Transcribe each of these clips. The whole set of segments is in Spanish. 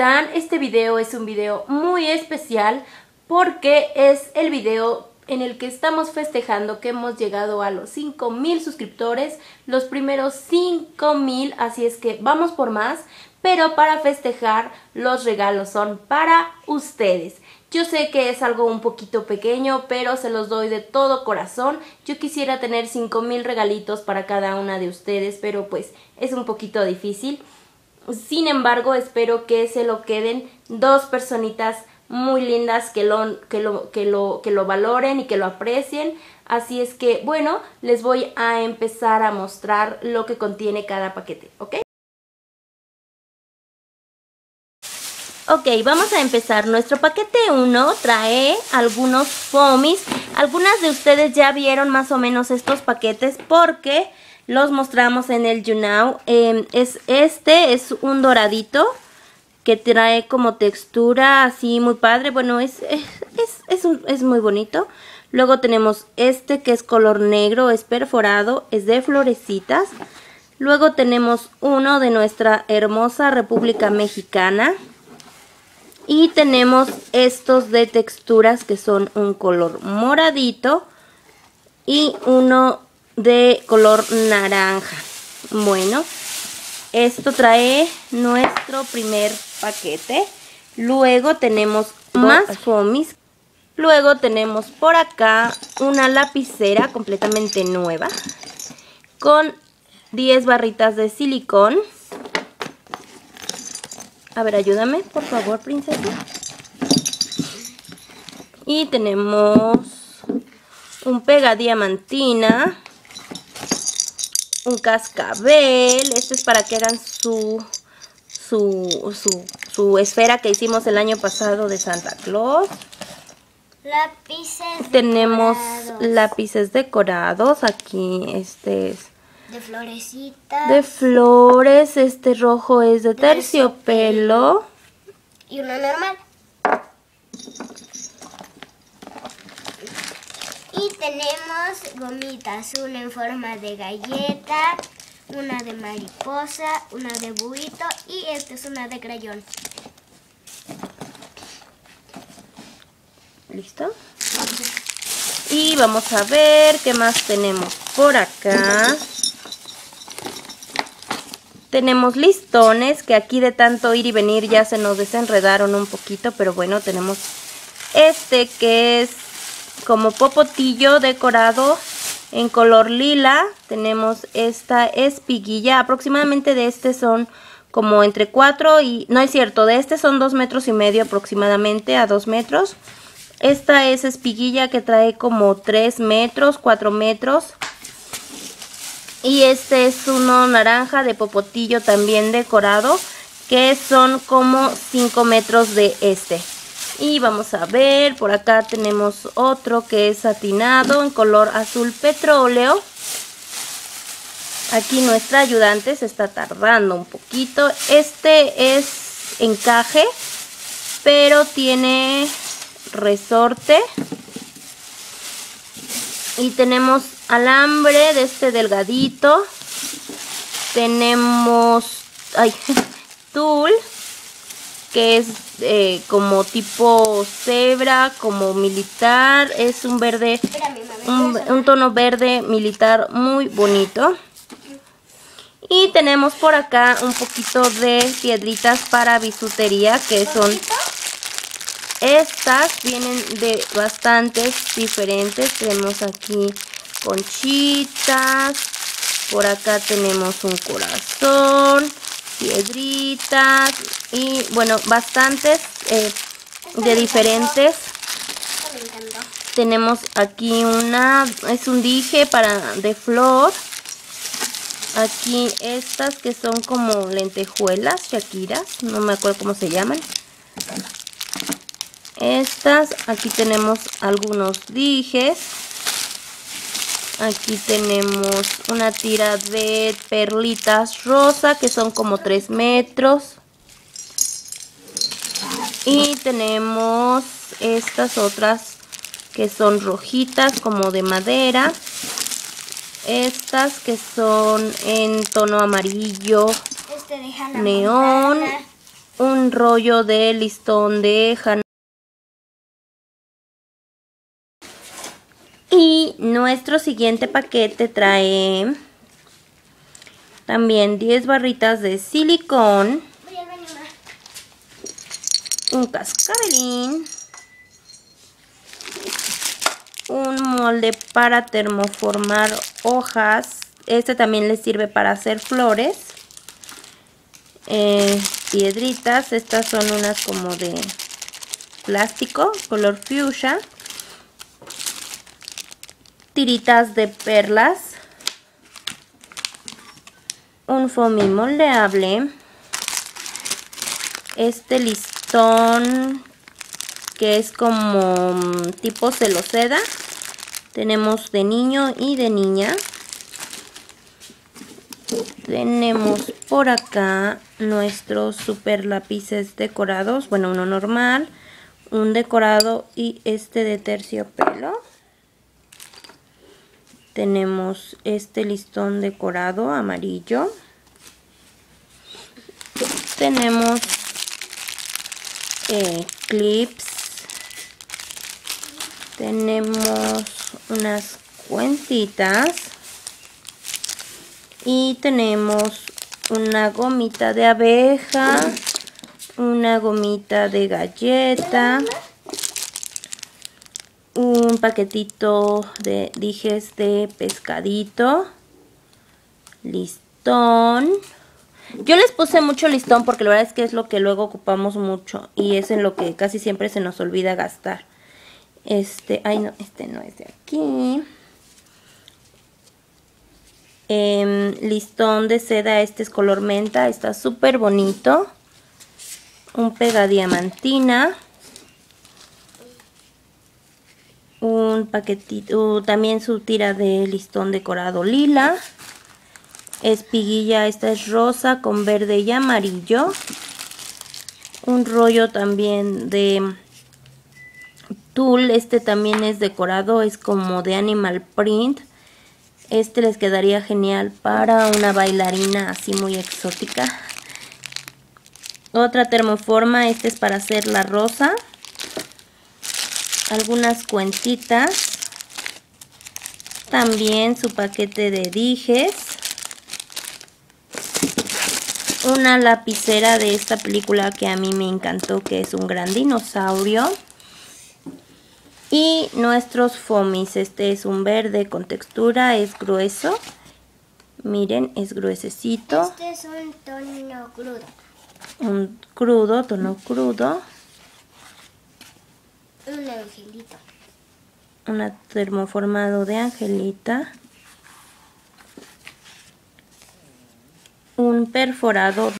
están? Este video es un video muy especial porque es el video en el que estamos festejando que hemos llegado a los 5000 suscriptores, los primeros 5000, así es que vamos por más, pero para festejar los regalos son para ustedes. Yo sé que es algo un poquito pequeño, pero se los doy de todo corazón. Yo quisiera tener 5000 regalitos para cada una de ustedes, pero pues es un poquito difícil. Sin embargo, espero que se lo queden dos personitas muy lindas que lo, que lo, que lo, que lo valoren y que lo aprecien. Así es que, bueno, les voy a empezar a mostrar lo que contiene cada paquete, ¿ok? Ok, vamos a empezar. Nuestro paquete 1 trae algunos foamies. Algunas de ustedes ya vieron más o menos estos paquetes porque los mostramos en el YouNow. Em, es, este es un doradito que trae como textura así muy padre. Bueno, es, es, es, es muy bonito. Luego tenemos este que es color negro, es perforado, es de florecitas. Luego tenemos uno de nuestra hermosa República Mexicana. Y tenemos estos de texturas que son un color moradito y uno de color naranja. Bueno, esto trae nuestro primer paquete. Luego tenemos más foamies. Luego tenemos por acá una lapicera completamente nueva con 10 barritas de silicón. A ver, ayúdame, por favor, princesa. Y tenemos un pega diamantina, un cascabel. Este es para que hagan su, su, su, su esfera que hicimos el año pasado de Santa Claus. Lápices Tenemos lápices decorados. Aquí este es de florecitas. De flores, este rojo es de, terciopelo. Y uno normal. Y tenemos gomitas, una en forma de galleta, una de mariposa, una de buito y esta es una de crayón. ¿Listo? Y vamos a ver qué más tenemos por acá. Tenemos listones que aquí de tanto ir y venir ya se nos desenredaron un poquito, pero bueno, tenemos este que es como popotillo decorado en color lila. Tenemos esta espiguilla, aproximadamente de este son como entre 4 y... No es cierto, de este son 2 metros y medio aproximadamente a 2 metros. Esta es espiguilla que trae como 3 metros, 4 metros. Y este es uno naranja de popotillo también decorado, que son como 5 metros de este. Y vamos a ver, por acá tenemos otro que es satinado en color azul petróleo. Aquí nuestra ayudante se está tardando un poquito. Este es encaje, pero tiene resorte. Y tenemos alambre de este delgadito. Tenemos ay, tul, que es eh, como tipo cebra, como militar. Es un verde, un, un tono verde militar muy bonito. Y tenemos por acá un poquito de piedritas para bisutería que son estas vienen de bastantes diferentes. Tenemos aquí conchitas. Por acá tenemos un corazón, piedritas y bueno, bastantes eh, de diferentes. Tenemos aquí una, es un dije para de flor. Aquí estas que son como lentejuelas, shakiras, no me acuerdo cómo se llaman estas aquí tenemos algunos dijes aquí tenemos una tira de perlitas rosa que son como 3 metros y tenemos estas otras que son rojitas como de madera estas que son en tono amarillo Este neón un rollo de listón de Hanna. Y nuestro siguiente paquete trae también 10 barritas de silicón, un cascabelín, un molde para termoformar hojas. Este también le sirve para hacer flores. Eh, piedritas, estas son unas como de plástico, color fuchsia. Tiritas de perlas. Un foamy moldeable. Este listón que es como mm, tipo celoceda. Tenemos de niño y de niña. Tenemos por acá nuestros super lápices decorados. Bueno, uno normal, un decorado y este de terciopelo. Tenemos este listón decorado amarillo. Tenemos eh, clips. Tenemos unas cuentitas. Y tenemos una gomita de abeja, una gomita de galleta, un paquetito de dijes de pescadito, listón. Yo les puse mucho listón porque la verdad es que es lo que luego ocupamos mucho y es en lo que casi siempre se nos olvida gastar. Este, ay no, este no es de aquí. Em, listón de seda, este es color menta, está súper bonito. Un pega diamantina. Un paquetito, también su tira de listón decorado lila. Espiguilla, esta es rosa con verde y amarillo. Un rollo también de tul, este también es decorado, es como de animal print este les quedaría genial para una bailarina así muy exótica. Otra termoforma, este es para hacer la rosa. Algunas cuentitas. También su paquete de dijes. Una lapicera de esta película que a mí me encantó, que es un gran dinosaurio. Y nuestros fomis, este es un verde con textura, es grueso. Miren, es gruesecito. Este es un tono crudo. Un crudo, tono crudo. Un angelito. Un termoformado de angelita. Un perforado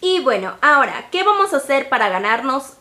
Y bueno, ahora, ¿qué vamos a hacer para ganarnos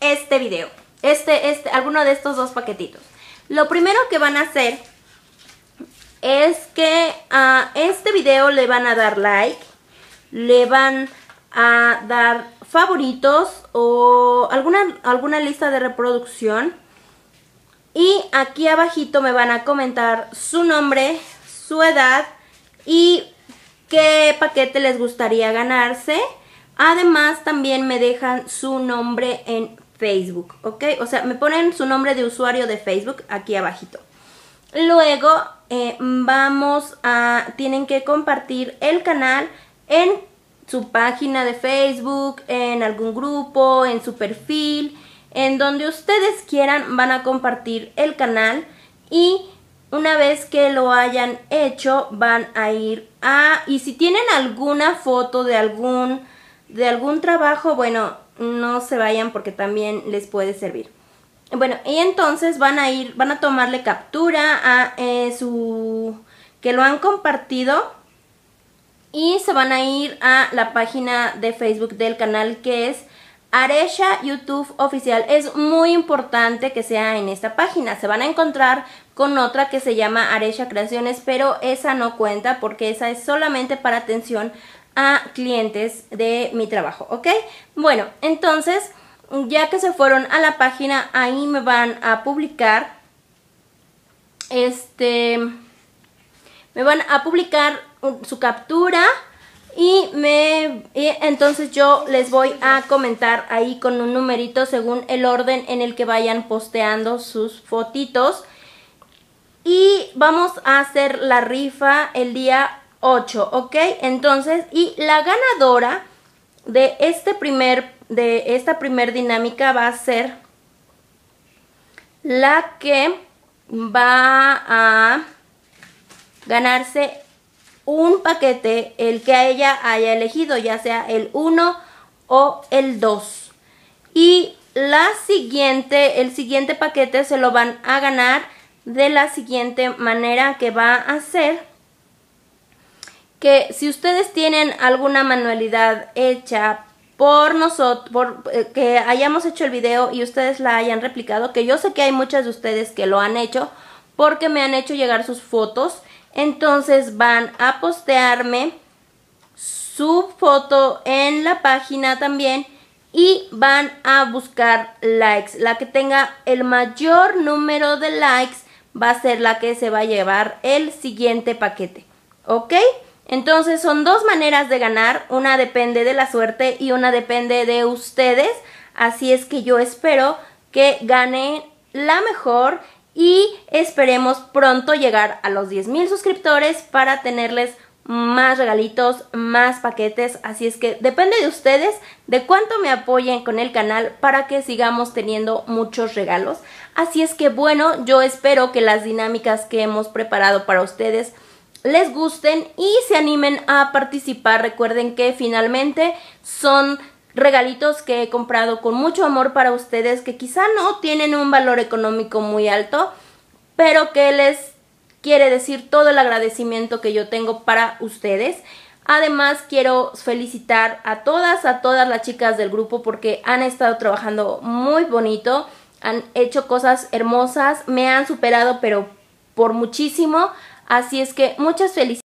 este video? Este, este, alguno de estos dos paquetitos. Lo primero que van a hacer es que a este video le van a dar like, le van a dar favoritos o alguna, alguna lista de reproducción. Y aquí abajito me van a comentar su nombre, su edad y qué paquete les gustaría ganarse. Además, también me dejan su nombre en Facebook, ¿ok? O sea, me ponen su nombre de usuario de Facebook aquí abajito. Luego, eh, vamos a... Tienen que compartir el canal en su página de Facebook, en algún grupo, en su perfil, en donde ustedes quieran van a compartir el canal y una vez que lo hayan hecho van a ir a... Y si tienen alguna foto de algún de algún trabajo, bueno, no se vayan porque también les puede servir. Bueno, y entonces van a ir, van a tomarle captura a eh, su... que lo han compartido y se van a ir a la página de Facebook del canal que es Aresha YouTube Oficial. Es muy importante que sea en esta página. Se van a encontrar con otra que se llama Aresha Creaciones, pero esa no cuenta porque esa es solamente para atención a clientes de mi trabajo, ¿ok? Bueno, entonces, ya que se fueron a la página, ahí me van a publicar, este, me van a publicar su captura y me entonces yo les voy a comentar ahí con un numerito según el orden en el que vayan posteando sus fotitos y vamos a hacer la rifa el día 8, ¿ok? Entonces, y la ganadora de este primer de esta primer dinámica va a ser la que va a ganarse un paquete, el que ella haya elegido, ya sea el 1 o el 2. Y la siguiente, el siguiente paquete se lo van a ganar de la siguiente manera que va a ser que si ustedes tienen alguna manualidad hecha por nosotros, por, eh, que hayamos hecho el video y ustedes la hayan replicado, que yo sé que hay muchas de ustedes que lo han hecho porque me han hecho llegar sus fotos, entonces van a postearme su foto en la página también y van a buscar likes. La que tenga el mayor número de likes va a ser la que se va a llevar el siguiente paquete. ¿Ok? Entonces son dos maneras de ganar, una depende de la suerte y una depende de ustedes, así es que yo espero que gane la mejor y esperemos pronto llegar a los 10.000 suscriptores para tenerles más regalitos, más paquetes, así es que depende de ustedes de cuánto me apoyen con el canal para que sigamos teniendo muchos regalos. Así es que bueno, yo espero que las dinámicas que hemos preparado para ustedes les gusten y se animen a participar. Recuerden que finalmente son regalitos que he comprado con mucho amor para ustedes que quizá no tienen un valor económico muy alto, pero que les quiere decir todo el agradecimiento que yo tengo para ustedes. Además quiero felicitar a todas, a todas las chicas del grupo porque han estado trabajando muy bonito, han hecho cosas hermosas, me han superado pero por muchísimo. Así es que muchas felicidades.